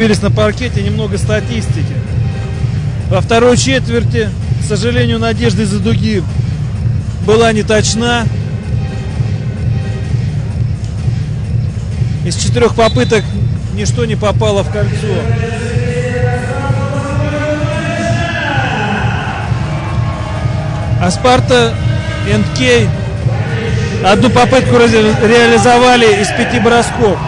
Появились на паркете немного статистики. Во второй четверти, к сожалению, надежда из-за дуги была не точна. Из четырех попыток ничто не попало в кольцо. А Спарта НК одну попытку ре- реализовали из пяти бросков.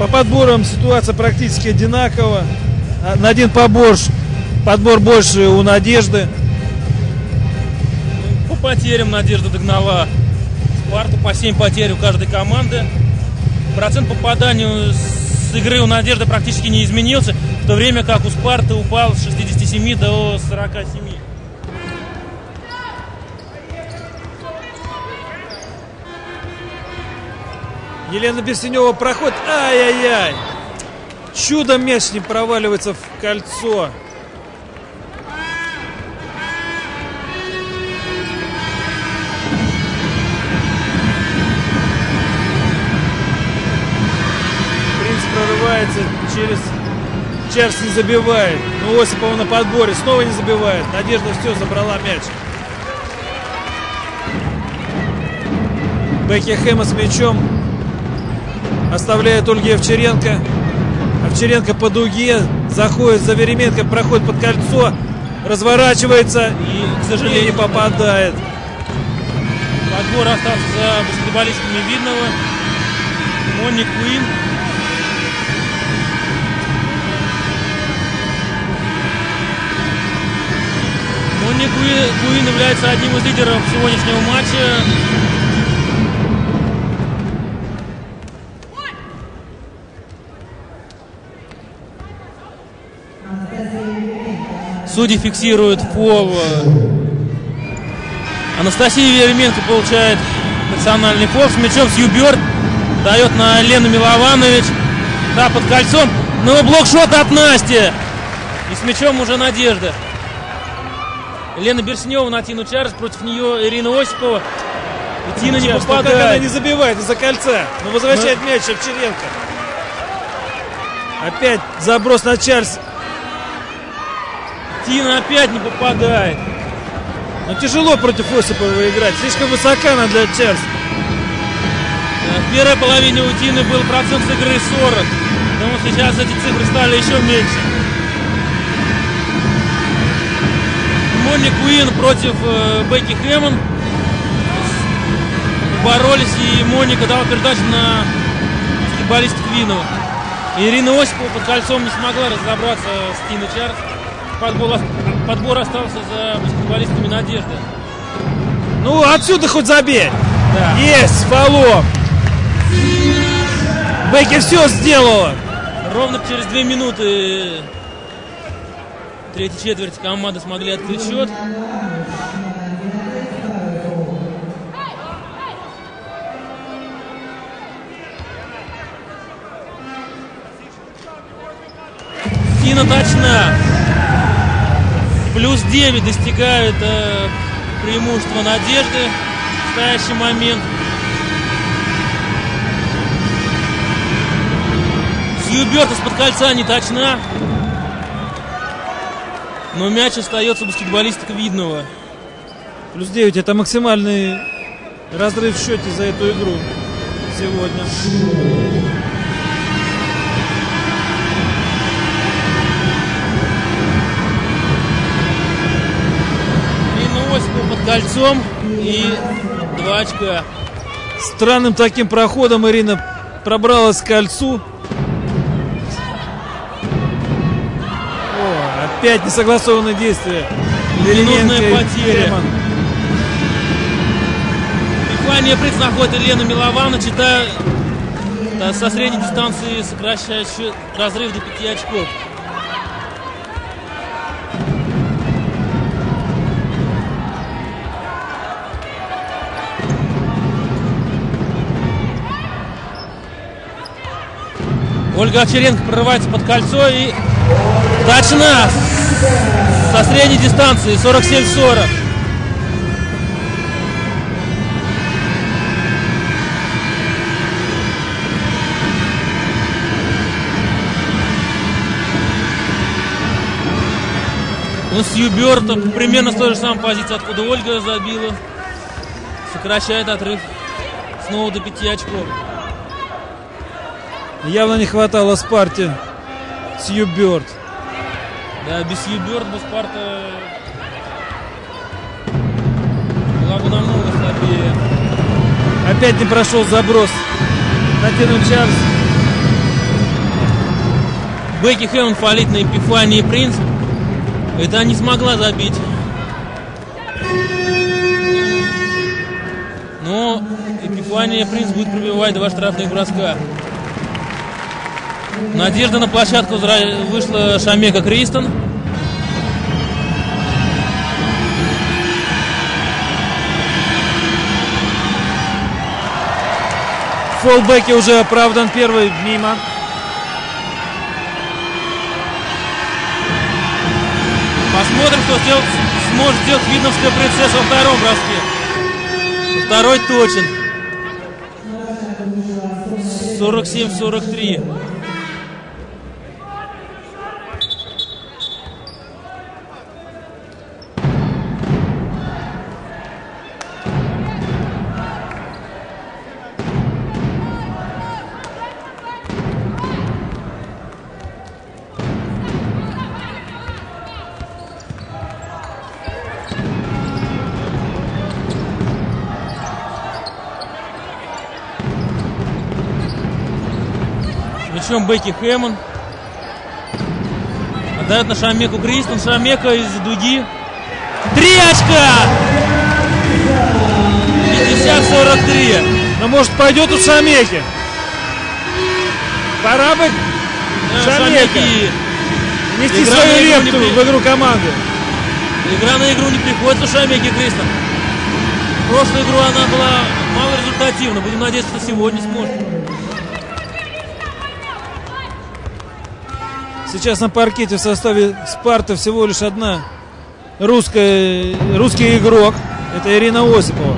По подборам ситуация практически одинакова. А, На один побор, подбор больше у Надежды. По потерям Надежда догнала Спарту по 7 потерь у каждой команды. Процент попаданию с игры у Надежды практически не изменился, в то время как у Спарты упал с 67 до 47. Елена Берсенева проходит. Ай-яй-яй. Чудом мяч не проваливается в кольцо. Принц прорывается через... Чарс не забивает. Ну, Осипова на подборе. Снова не забивает. Надежда все, забрала мяч. Бекки Хэма с мячом оставляет Ольги Овчаренко. Овчаренко по дуге заходит за Веременко, проходит под кольцо, разворачивается и, к сожалению, попадает. Подбор остался за баскетболистками Видного. Монни Куин. Монни Куин является одним из лидеров сегодняшнего матча. Судьи фиксируют фол. Анастасия Веременко получает национальный фол с мячом с Юберт. Дает на Лену Милованович. Да, под кольцом. Но блокшот от Насти. И с мячом уже Надежда. Лена Берснева на Тину Чарльз. Против нее Ирина Осипова. И Тина не ну как она попадает. не забивает из-за кольца. Ну, возвращает мяч Овчаренко. Опять заброс на Чарльз. Тина опять не попадает. Но тяжело против Осипова играть. Слишком высока она для Чарльз. Э, В первой половине у Тины был процент с игры 40. Но вот сейчас эти цифры стали еще меньше. Монни Куин против э, Бекки Хэммон. Боролись, и Моника дала передачу на баскетболист Квинова. Ирина Осипова под кольцом не смогла разобраться с Тиной Чарльз. Подбор, подбор остался за баскетболистками Надежды. Ну, отсюда хоть забей. Да. Есть, фолом. Бекки все сделала. Ровно через две минуты третьей четверти команды смогли открыть счет. Тина точна. Плюс 9 достигают э, преимущества Надежды в настоящий момент. Сьюберт из-под кольца не точна. Но мяч остается у баскетболиста Видного. Плюс 9 это максимальный разрыв в счете за эту игру сегодня. Под кольцом и два очка. Странным таким проходом Ирина пробралась к кольцу. О, опять несогласованные действия. Минутная Ильиненко и потеря. Хэммон. Ваня Приц находит Елену Миловану, читая да, со средней дистанции сокращает счет, разрыв до 5 очков. Ольга Овчаренко прорывается под кольцо и точна со средней дистанции 47-40. Ну, с Юбертом примерно с той же самой позиции, откуда Ольга забила. Сокращает отрыв снова до 5 очков. Явно не хватало Спарте Сью Бёрд. Да, без Сью Бёрд бы Спарта была бы намного слабее. Опять не прошел заброс на Тину Чарльз. Бекки Хэммон фалит на Эпифании Принц. Это не смогла забить. Но Эпифания Принц будет пробивать два штрафных броска. Надежда на площадку вышла Шамека Кристон. Фолбеки уже оправдан первый мимо. Посмотрим, что сделать, сможет сделать видновская принцесса во втором броске. Второй точен. 47-43. Мячом Бекки Хэммон. Отдает на Шамеку Кристон. Шамека из дуги. Три очка! 50-43. Но может пойдет у Шамеки. Пора бы Да, Шамека. Шамеки. нести Игра свою лепту не в игру команды. Игра на игру не приходится Шамеке Кристон. В прошлую игру она была мало результативна. Будем надеяться, что сегодня сможет. Сейчас на паркете в составе Спарта всего лишь одна русская, русский игрок. Это Ирина Осипова.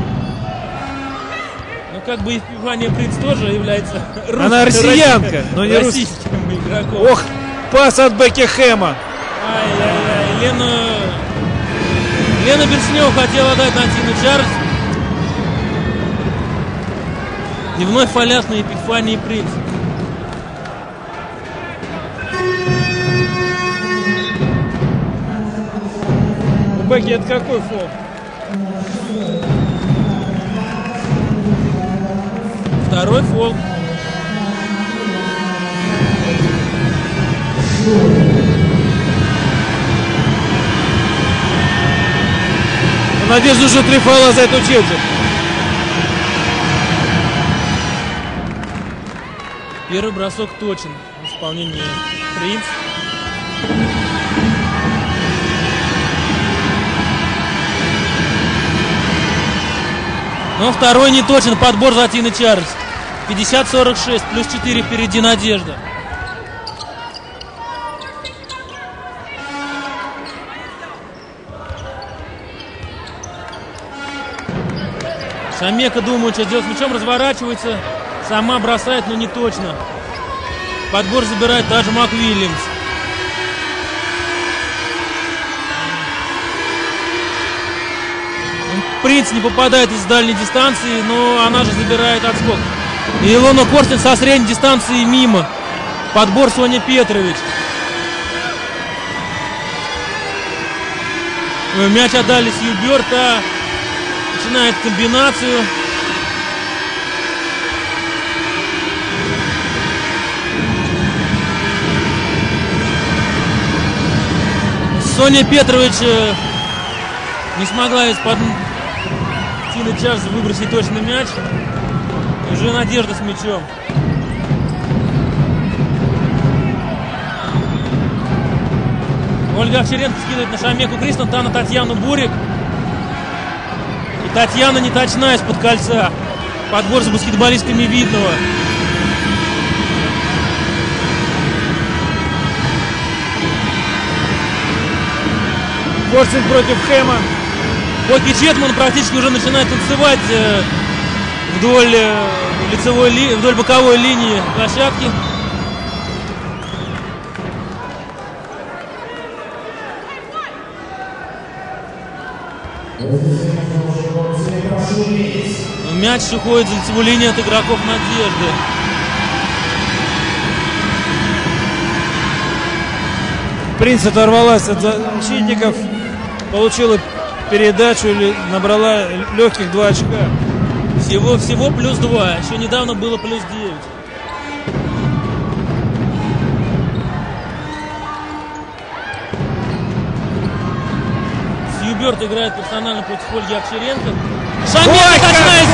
Ну, как бы Эпифания Принц тоже является рус- Она россиянка, но не рус- российским игроком. Ох, пас от Бекки Хэма. Ай-яй-яй, Лена... Лена Берснева хотела дать на Тину Чарльз. И вновь фалят на Эпифании Принц. Бекки это какой фол? Второй фол. У Надежды уже три фола за эту четверть. Первый бросок точен в исполнении Принц. Но второй не точен. Подбор за Тины Чарльз. 50-46. Плюс 4 впереди Надежда. Шамека думает, что делать с мячом, разворачивается. Сама бросает, но не точно. Подбор забирает даже МакВильямс. Принц не попадает из дальней дистанции, но она же забирает отскок. И Илона Корстин со средней дистанции мимо. Подбор Соня Петрович. Э, Мяч отдали с Юберта. Начинает комбинацию. Соня Петрович э, не смогла из-под Тины Чарльз выбросить точный мяч. Уже Надежда с мячом. Ольга Овчаренко скидывает на Шамеку Кристон, та на Татьяну Бурик. И Татьяна не точна из-под кольца. Подбор с баскетболистками видного. Корстин против Хэма. Бокки Четман практически уже начинает танцевать э, вдоль э, лицевой ли- вдоль боковой линии площадки. Мяч уходит за лицевую линию от игроков Надежды. Принц оторвалась от защитников, получила передачу или набрала легких два очка. Всего, всего плюс два. Еще недавно было плюс девять. Сьюберт играет персонально против Ольги Овчаренко. Шамиль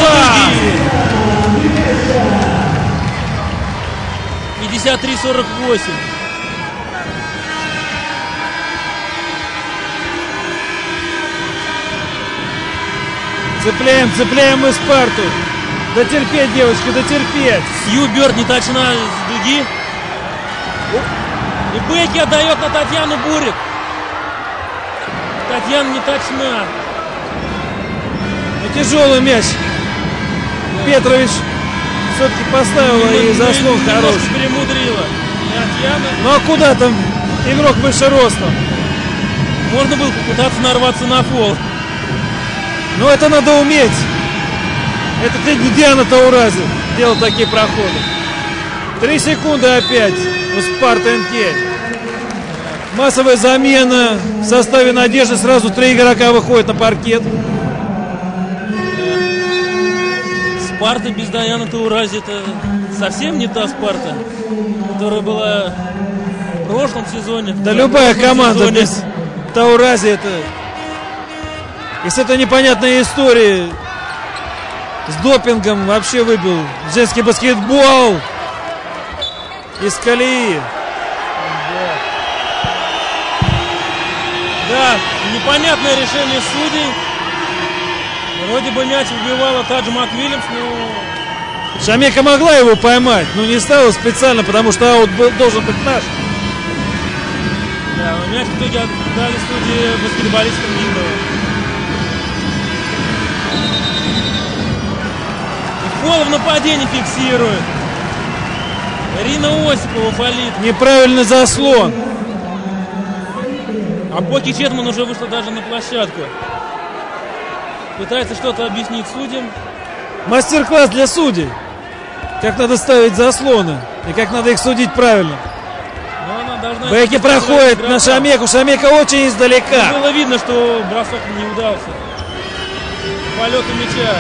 дуги. 53-48. Цепляем, цепляем мы Спарту. Дотерпеть, девочки, дотерпеть. Сьюберт не точна с дуги. И Бекки отдает на Татьяну Бурик. Татьяна не точна. Ну, тяжелый мяч. Петрович все-таки поставила и заслон Немножко хороший. перемудрила. Татьяна. Ну а куда там игрок выше ростом? Можно было попытаться нарваться на фол. Ну это надо уметь. Это ты Диана Таурази делал такие проходы. Три секунды опять у Спарта НК. Массовая замена. В составе Надежды сразу три игрока выходят на паркет. Спарта без Даяна Таурази это совсем не та Спарта, которая была в прошлом сезоне. Да любая команда сезоне. без Таурази это... Если это непонятная история с допингом, вообще выбил женский баскетбол из колеи. Да, непонятное решение судей. Вроде бы мяч выбивала Таджи МакВильямс, но Шамека могла его поймать, но не стала специально, потому что аут был- должен быть наш. да, мяч в итоге отдали судьи баскетболистам Николу. И фол в нападении фиксирует. Ирина Осипова фалит. Неправильный заслон. А Поки Четман уже вышла даже на площадку. Пытается что-то объяснить судьям. Мастер-класс для судей. Как надо ставить заслоны и как надо их судить правильно. Бэки проходит на Шамеку. Шамека очень издалека. Было видно, что бросок не удался. Полету мяча.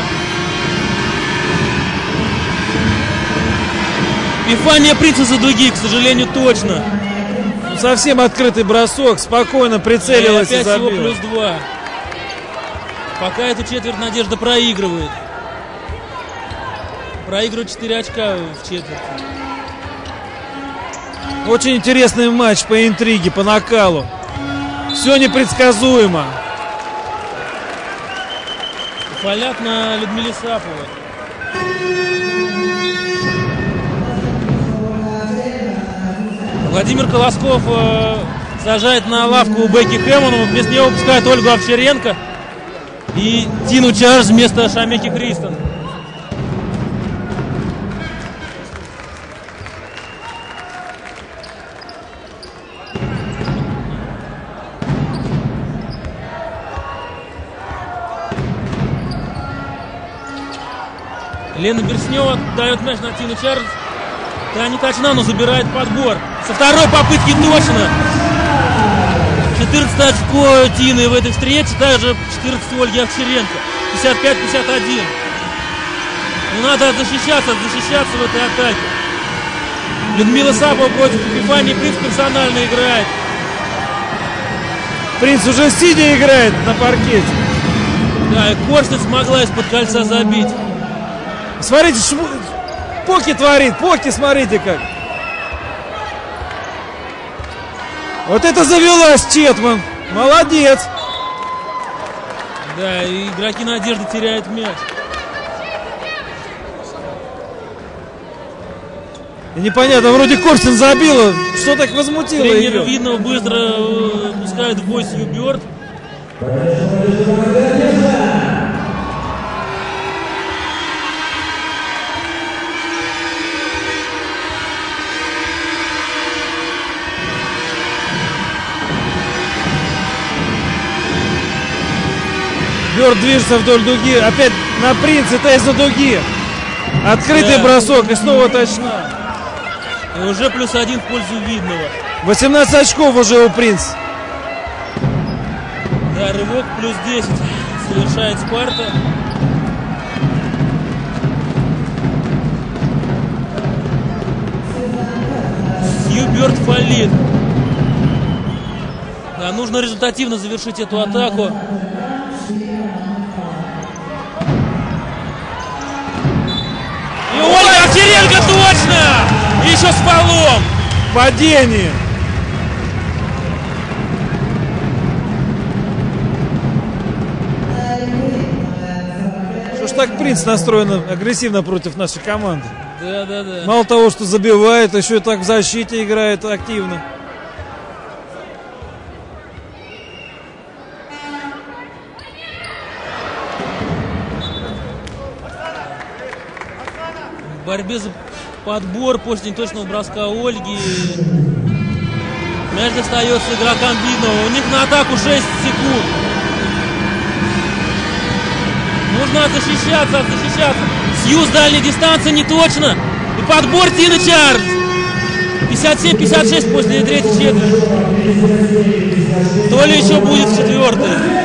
Принца за дуги, к сожалению, точно. Совсем открытый бросок. Спокойно И прицелилась и опять всего забила. плюс два. Пока эту четверть Надежда проигрывает. Проигрывает 4 очка в четверти. Очень интересный матч по интриге, по накалу. Все непредсказуемо. Фалят на Людмиле Саповой. Владимир Колосков э, сажает на лавку Бекки Хэммонова. Вместо него выпускает Ольгу Овчаренко и Тину Чарж вместо Шамеки Кристен. Лена Берснева дает мяч на Тину Чарльз. Да, не точна, но забирает подбор. Со второй попытки точно. 14 очко Тины в этой встрече, также 14 Ольги Овчаренко. 55-51. Ну надо защищаться, защищаться в этой атаке. Людмила Сапова против Епифании Принц персонально играет. Принц уже сидя играет на паркете. Да, и Корстен смогла из-под кольца забить. Смотрите, шму- Поки творит, Поки, смотрите как. Вот это завелась Четман. Молодец. Да, и игроки Надежды теряют мяч. И непонятно, вроде Корстин забила. Что так возмутило Тренер ее? Видного быстро э, пускает в бой Сью Бёрд. Движется вдоль дуги. Опять на принце, это из-за дуги. Открытый Да. бросок и снова точно. И уже плюс один в пользу видного. 18 очков уже у принца. Да, рывок плюс 10 совершает Спарта. Сьюберт фалит. Да, нужно результативно завершить эту атаку. Овчаренко точно! Еще с фолом! Падение. Что ж так принц настроен агрессивно против нашей команды? Да, да, да. Мало того, что забивает, еще и так в защите играет активно. Борьбе за подбор после неточного броска Ольги. Мяч достается игрокам видного. У них на атаку 6 секунд. Нужно защищаться, защищаться. Сью с дальней дистанции не точно. И подбор Тина Чарльз. 57-56 после третьей четверти. То ли еще будет в четвертой.